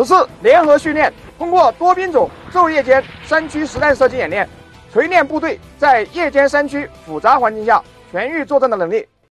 此次联合训练通过多兵种昼夜间山区实弹射击演练锤炼部队在夜间山区复杂环境下全域作战的能力。